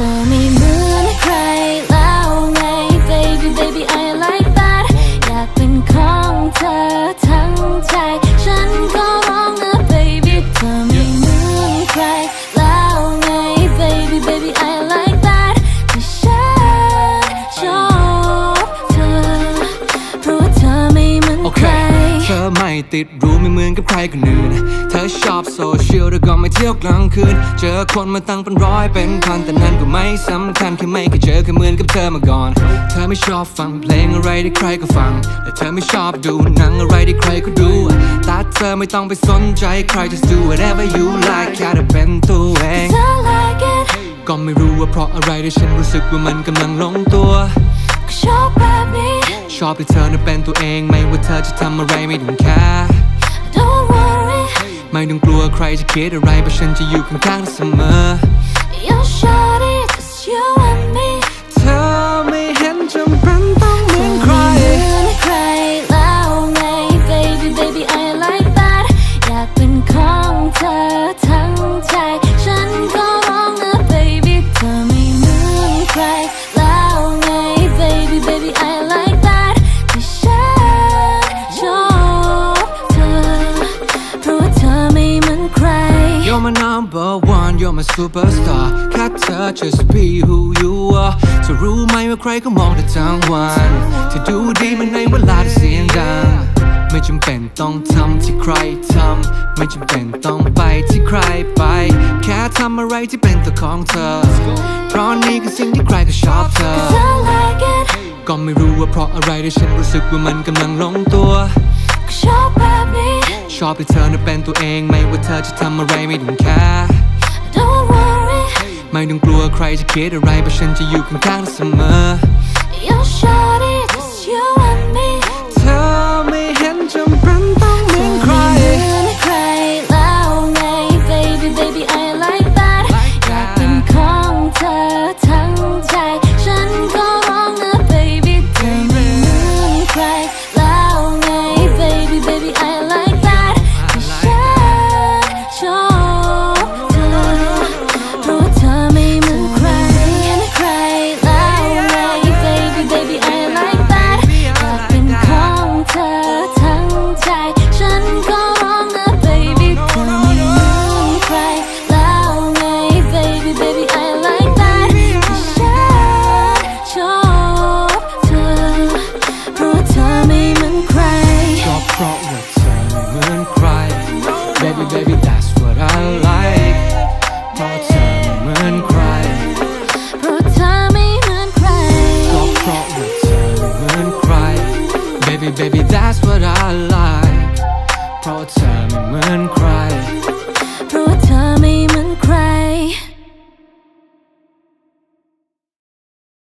to me อเคเธอไม่ติดรู้ไม่เหมือนกับใครคนอื่น เธอชอบโซเชียลแล้วก็ไม่เที่ยวกลางคืน เจอคนมาตั้งเป็นร้อยเป็นพันแต่นั้นก็ไม่สำคัญแค่ไม่เคยเจอแค่เหมือนกับเธอมาก่อน เธอไม่ชอบฟังเพลงอะไรที่ใครก็ฟัง และเธอไม่ชอบดูหนังอะไรที่ใครก็ดูแต่เธอไม่ต้องไปสนใจใคร just do whatever you like แค่ได้เป็นตัวเองเธอ like it ก็ไม่รู้ว่าเพราะอะไรที่ฉันรู้สึกว่ามันกำลังลงตัวก็ชอบแบบนี้ ชอบให้เธอนั้นเป็นตัวเอง ไม่ว่าเธอจะทำอะไรไม่ต้องแค่ don't worry ไม่ต้องกลัวใครจะคิดอะไรเพราะฉันจะอยู่ข้างๆเสมอ you're shawty number one you're my superstar แค่เธอ just be who you are เธอรู้ไหมว่าใครก็มองเธอทั้งวันเธอดูดีมันในเวลาที่เสียงดัง ไม่จำเป็นต้องทำที่ใครทำ ไม่จำเป็นต้องไปที่ใครไป แค่ทำอะไรที่เป็นตัวของเธอ เพราะนี่คือสิ่งที่ใครก็ชอบเธอเธอ like it ก็ไม่รู้ว่าเพราะอะไรที่ฉันรู้สึกว่ามันกำลังลงตัวก็ชอบแบบนี้ ชอบให้เธอนั้นเป็นตัวเอง ไม่ว่าเธอจะทำอะไรไม่ต้องแค่ don't worry ไม่ต้องกลัวใครจะคิดอะไรเพราะฉันจะอยู่ข้างๆเสมอ you're shawty baby, baby, that's what I like. เพราะเธอไม่เหมือนใคร